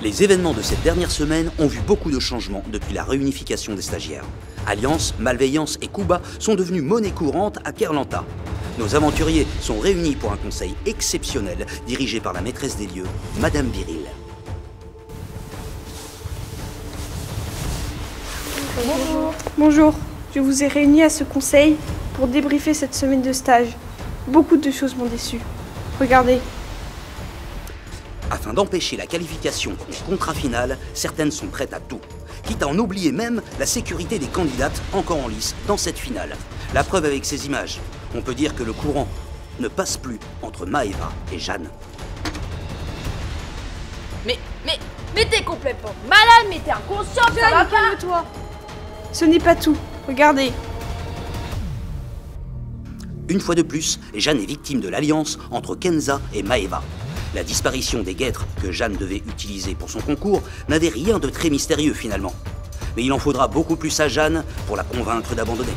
Les événements de cette dernière semaine ont vu beaucoup de changements depuis la réunification des stagiaires. Alliance, Malveillance et Kuba sont devenus monnaie courante à Kerlanta. Nos aventuriers sont réunis pour un conseil exceptionnel dirigé par la maîtresse des lieux, Madame Viril. Bonjour. Bonjour. Je vous ai réunis à ce conseil pour débriefer cette semaine de stage. Beaucoup de choses m'ont déçu. Regardez. Afin d'empêcher la qualification au contrat final, certaines sont prêtes à tout. Quitte à en oublier même la sécurité des candidates encore en lice dans cette finale. La preuve avec ces images. On peut dire que le courant ne passe plus entre Maeva et Jeanne. Mais, mais, mais t'es complètement malade, mais t'es va pas calme-toi. Ce n'est pas tout. Regardez. Une fois de plus, Jeanne est victime de l'alliance entre Kenza et Maeva. La disparition des guêtres que Jeanne devait utiliser pour son concours n'avait rien de très mystérieux finalement. Mais il en faudra beaucoup plus à Jeanne pour la convaincre d'abandonner.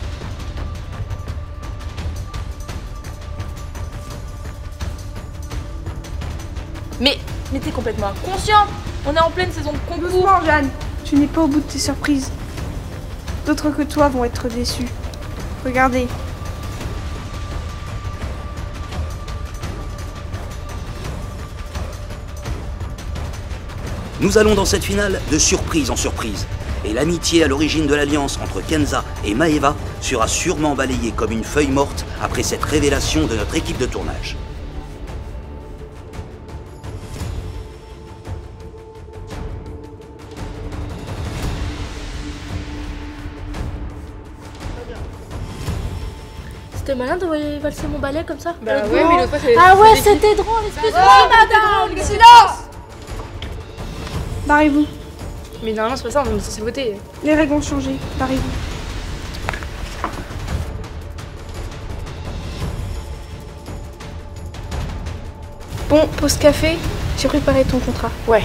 Mais, mais t'es complètement inconscient On est en pleine saison de concours Doucement, Jeanne Tu n'es pas au bout de tes surprises. D'autres que toi vont être déçus. Regardez. Nous allons dans cette finale de surprise en surprise. Et l'amitié à l'origine de l'alliance entre Kenza et Maeva sera sûrement balayée comme une feuille morte après cette révélation de notre équipe de tournage. C'était malin d'envoyer valser mon balai comme ça Bah ouais, mais l'autre fois, c'est. Ah ouais, c'était drôle, excuse-moi Barrez-vous. Mais normalement, c'est pas ça, on est censé voter. Les règles ont changé. Barrez-vous. Bon, pause café. J'ai préparé ton contrat. Ouais.